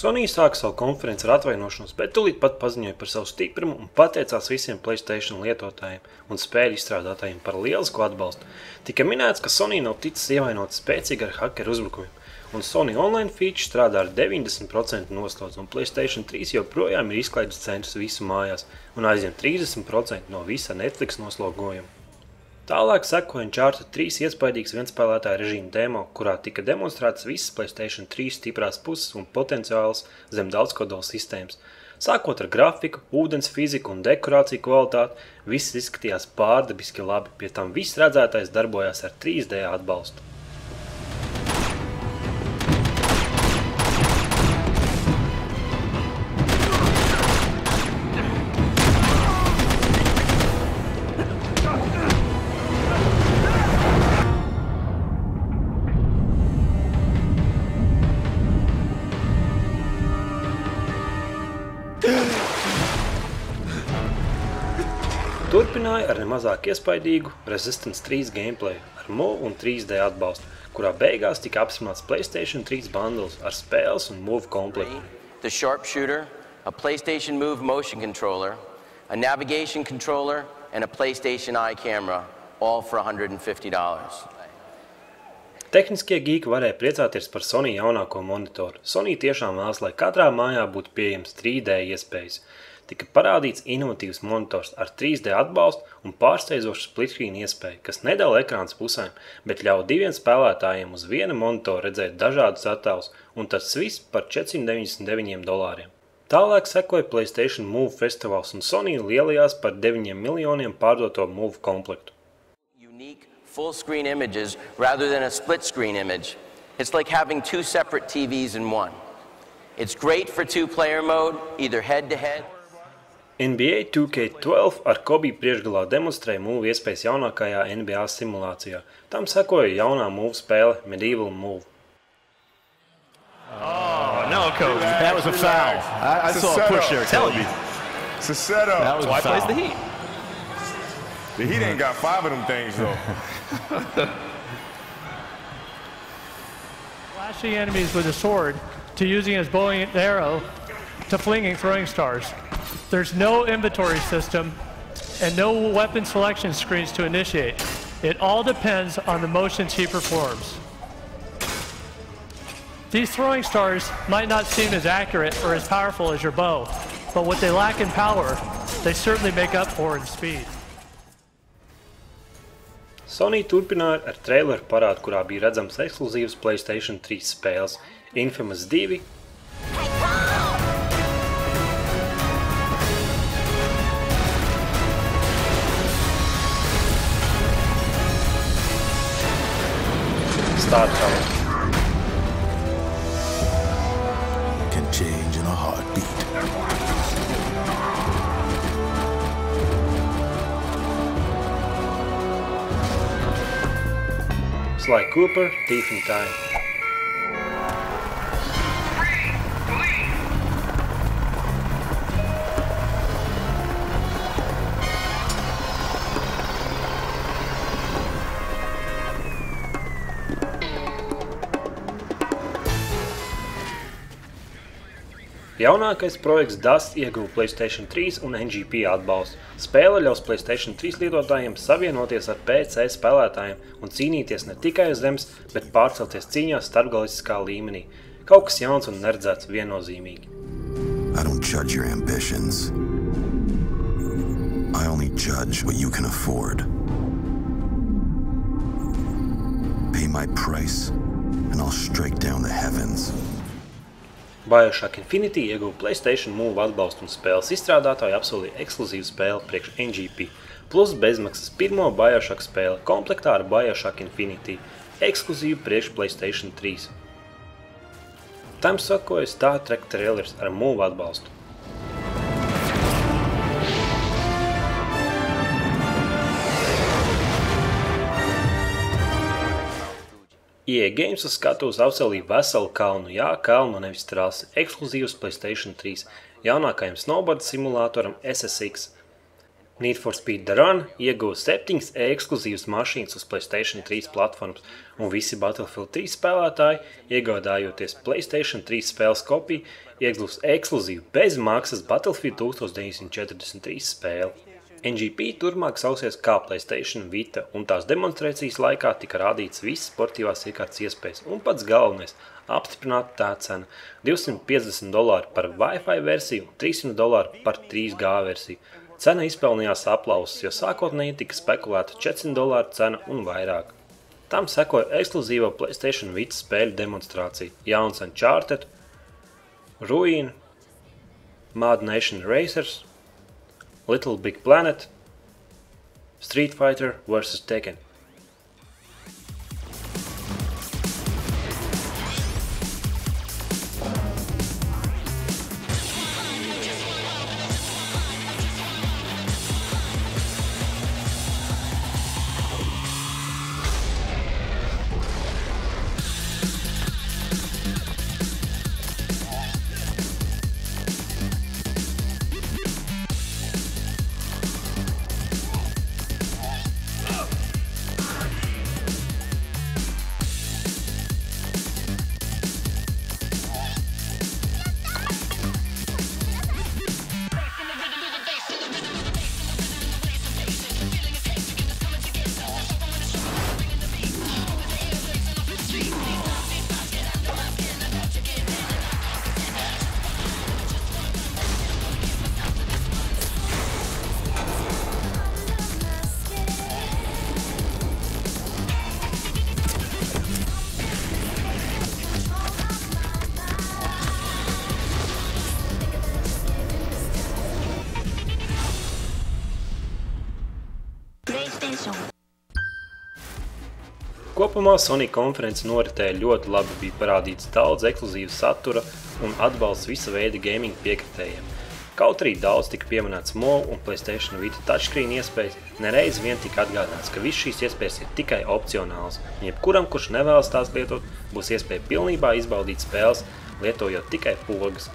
Sony sāka savu konferenci ar atvainošanos, bet tūlīt pat paziņoja par savu stiprumu un pateicās visiem Playstation lietotājiem un spēļu izstrādātājiem par lielisku atbalstu. Tika minēts, ka Sony nav ticis ievainota spēcīgi ar hakeru uzbrukumiem, un Sony online feature strādā ar 90% noslodzi, un Playstation 3 joprojām ir izklaides centrs visu mājās un aizņem 30% no visa Netflix noslogojuma. Tālāk sekoja Uncharted 3 iespaidīgs vienspēlētāja režīma demo, kurā tika demonstrētas visas PlayStation 3 stiprās puses un potenciāls zem daudzkodola sistēmas. Sākot ar grafiku, ūdens fiziku un dekorāciju kvalitāti, viss izskatījās pārdabiski labi, pie tam viss redzētais darbojās ar 3D atbalstu. Turpināja ar nemazāk iespaidīgu Resistance 3 gameplay ar MOV un 3D atbalstu, kurā beigās tika apsmāts PlayStation 3 bundles ar spēles un MOV komplektu. The sharpshooter, a PlayStation Move motion controller, a navigation controller, and a PlayStation Eye camera, all for $150. Tehniskie geeki varēja priecāties par Sony jaunāko monitoru. Sony tiešām vēlas, lai katrā mājā būtu pieejams 3D iespējas. Tika parādīts inovatīvs monitors ar 3D atbalstu un pārsteidzošu splitscreen iespēju, kas nedala ekrāns pusēm, bet ļauj diviem spēlētājiem uz viena monitora redzēt dažādus attēlus, un tas viss par 499 dolāriem. Tālāk sekoja PlayStation Move festivāls un Sony lielajās par 9 miljoniem pārdoto Move komplektu. Unique full screen images rather than a split screen image. It's like having two separate TVs in one. It's great for two player mode, either head to head. NBA 2K12 ar Kobe priekšgalā demonstrēja mūvu iespējas jaunākajā NBA simulācijā. Tam sekoja jaunā mūvu spēle Medieval Move. Oh, no, Kobe. That was a foul. I, I saw a push setup, there. Telling Kobe. you. It's a setup. That was That's why a he plays the Heat. the Heat ain't got five of them things though. Flashing enemies with a sword to using his bow and arrow to flinging throwing stars. There's no inventory system and no weapon selection screens to initiate. It all depends on the motions he performs. These throwing stars might not seem as accurate or as powerful as your bow, but what they lack in power, they certainly make up for in speed. Sony turpināja ar traileru parādu, kurā bija redzams ekskluzīvas PlayStation 3 spēles Infamous 2, Star Tower. can change in a heartbeat. Sly Cooper, Thief in Time. Jaunākais projekts Dust ieguva PlayStation 3 un NGP atbalstu. Spēle ļaus PlayStation 3 lietotājiem savienoties ar PC spēlētājiem un cīnīties ne tikai uz zemes, bet pārcelties cīņā starpgalistiskā līmenī. Kaut kas jauns un neredzēts viennozīmīgi. I don't judge your ambitions. I only judge what you can afford. Pay my price, and I'll strike down the heavens. Bioshock Infinity ieguva PlayStation Move atbalstu un spēles izstrādātāji apsolīja ekskluzīvu spēli priekš NGP, plus bezmaksas pirmo Bioshock spēli komplektā ar Bioshock Infinity, ekskluzīvu priekš PlayStation 3. Tam sakoja Star Trek trailers ar Move atbalstu. EA Games uz skatuves apsolīja veselu kalnu, jā, kalnu nevis trasi, ekskluzīvus PlayStation 3, jaunākajam snowboard simulātoram SSX. Need for Speed The Run ieguva septiņas ekskluzīvas mašīnas uz PlayStation 3 platformas, un visi Battlefield 3 spēlētāji, iegādājoties PlayStation 3 spēles kopiju, iegūs ekskluzīvu bez maksas Battlefield 1943 spēli. NGP turpmāk sausies kā PlayStation Vita, un tās demonstrācijas laikā tika rādīts visas sportīvās iekārtas iespējas, un pats galvenais – apstiprināta tā cena – 250 dolāri par Wi-Fi versiju un 300 dolāri par 3G versiju. Cena izpelnījās aplausus, jo sākotnēji tika spekulēta 400 dolāru cena un vairāk. Tam sekoja ekskluzīva PlayStation Vita spēļu demonstrācija, jauns Uncharted, Ruin, Mad Nation Racers, Little Big Planet, Street Fighter vs. Tekken. Kopumā Sony konference noritēja ļoti labi, bija parādīts daudz ekskluzīvu satura un atbalsts visa veida gaming piekritējiem. Kaut arī daudz tika pieminēts MOV un PlayStation Vita touchscreen iespējas, nereiz vien tika atgādināts, ka viss šīs iespējas ir tikai opcionāls, un jebkuram, kurš nevēlas tās lietot, būs iespēja pilnībā izbaudīt spēles, lietojot tikai pogas.